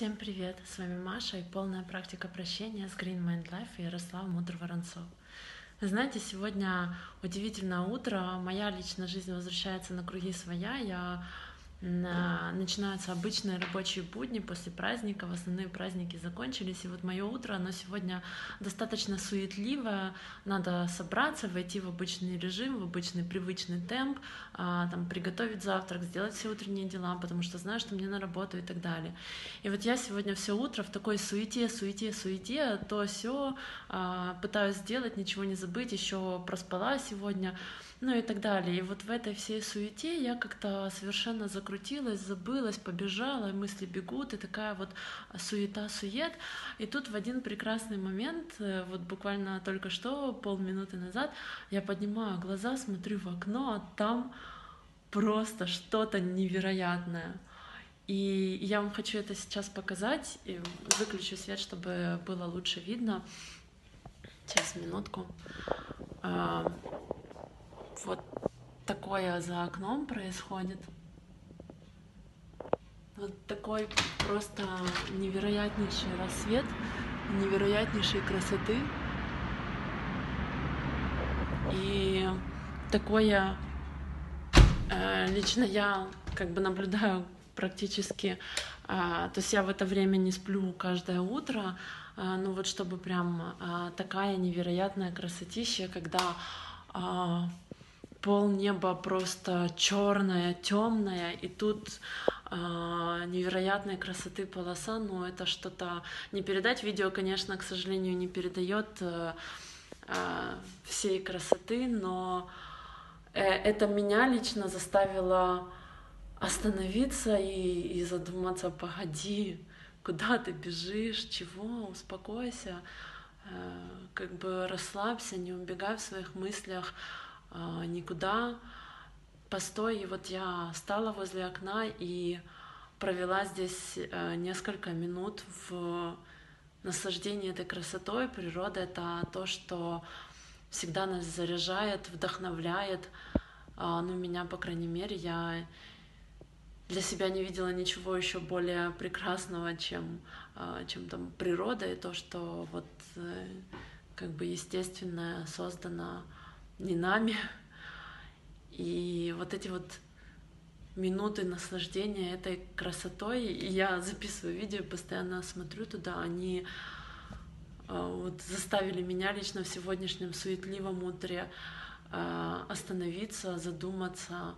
Всем привет! С вами Маша и полная практика прощения с Green Mind Life и Ярослав Мудр Воронцов. Вы знаете, сегодня удивительное утро, моя личная жизнь возвращается на круги своя, я начинаются обычные рабочие будни после праздников, основные праздники закончились, и вот мое утро, оно сегодня достаточно суетливое, надо собраться, войти в обычный режим, в обычный привычный темп, а, там, приготовить завтрак, сделать все утренние дела, потому что знаю, что мне на работу и так далее. И вот я сегодня все утро в такой суете, суете, суете, то все а, пытаюсь сделать, ничего не забыть, еще проспала сегодня, ну и так далее. И вот в этой всей суете я как-то совершенно закрутилась, забылась, побежала, мысли бегут, и такая вот суета-сует. И тут в один прекрасный момент, э, вот буквально только что, полминуты назад, я поднимаю глаза, смотрю в окно, а там просто что-то невероятное. И я вам хочу это сейчас показать. И выключу свет, чтобы было лучше видно. Сейчас, минутку. А, вот такое за окном происходит. Вот такой просто невероятнейший рассвет, невероятнейшей красоты. И такое э, лично я как бы наблюдаю практически, э, то есть я в это время не сплю каждое утро, э, ну вот чтобы прям э, такая невероятная красотища, когда э, пол неба просто черная, темная, и тут э, невероятной красоты полоса, но это что-то не передать. Видео, конечно, к сожалению, не передает э, э, всей красоты, но э, это меня лично заставило остановиться и, и задуматься, погоди, куда ты бежишь, чего, успокойся, как бы расслабься, не убегай в своих мыслях, никуда. Постой, и вот я стала возле окна и провела здесь э, несколько минут в наслаждении этой красотой. Природа — это то, что всегда нас заряжает, вдохновляет. А, ну, меня, по крайней мере, я для себя не видела ничего еще более прекрасного, чем, а, чем там природа и то, что вот э, как бы естественное создано не нами. И вот эти вот минуты наслаждения этой красотой, и я записываю видео, постоянно смотрю туда, они а, вот заставили меня лично в сегодняшнем суетливом утре а, остановиться, задуматься,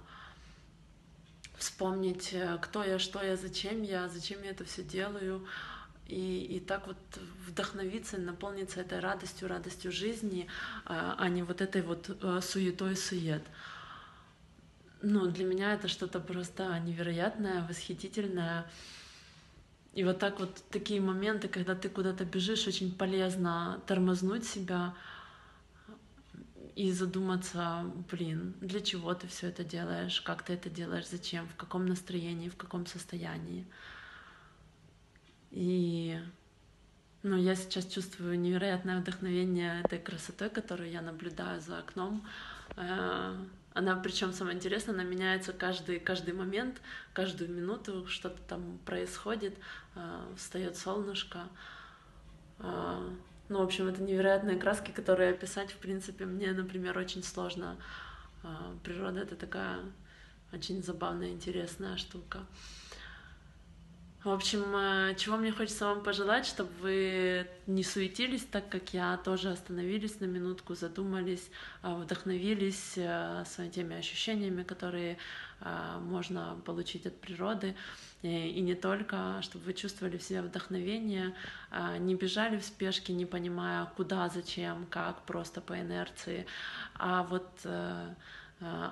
вспомнить, э, кто я, что я, зачем я, зачем я это все делаю, и, и так вот вдохновиться, наполниться этой радостью, радостью жизни, а, а не вот этой вот э, суетой сует. Ну, для меня это что-то просто невероятное, восхитительное. И вот так вот такие моменты, когда ты куда-то бежишь, очень полезно тормознуть себя и задуматься, блин, для чего ты все это делаешь, как ты это делаешь, зачем, в каком настроении, в каком состоянии. И ну, я сейчас чувствую невероятное вдохновение этой красотой, которую я наблюдаю за окном. Э, она, причем самое интересное, она меняется каждый, каждый момент, каждую минуту что-то там происходит, э, встает солнышко. Э, ну, в общем, это невероятные краски, которые описать, в принципе, мне, например, очень сложно. Природа — это такая очень забавная, интересная штука. В общем, э, чего мне хочется вам пожелать, чтобы вы не суетились так, как я, тоже остановились на минутку, задумались, э, вдохновились э, своими ощущениями, которые можно получить от природы. И не только, чтобы вы чувствовали в себе вдохновение, не бежали в спешке, не понимая, куда, зачем, как, просто по инерции, а вот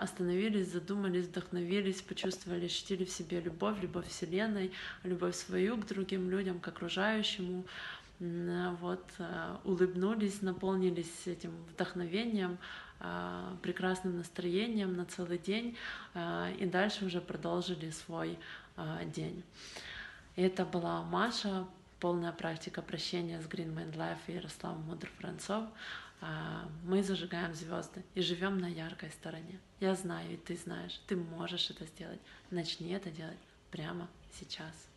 остановились, задумались, вдохновились, почувствовали, ощутили в себе любовь, любовь Вселенной, любовь свою к другим людям, к окружающему, э, вот, э, улыбнулись, наполнились этим вдохновением, прекрасным настроением на целый день и дальше уже продолжили свой день. Это была Маша, полная практика прощения с Green Mind Life и Ярославом Мудр-Францов. А, мы зажигаем звезды и живем на яркой стороне. Я знаю, и ты знаешь, ты можешь это сделать. Начни это делать прямо сейчас.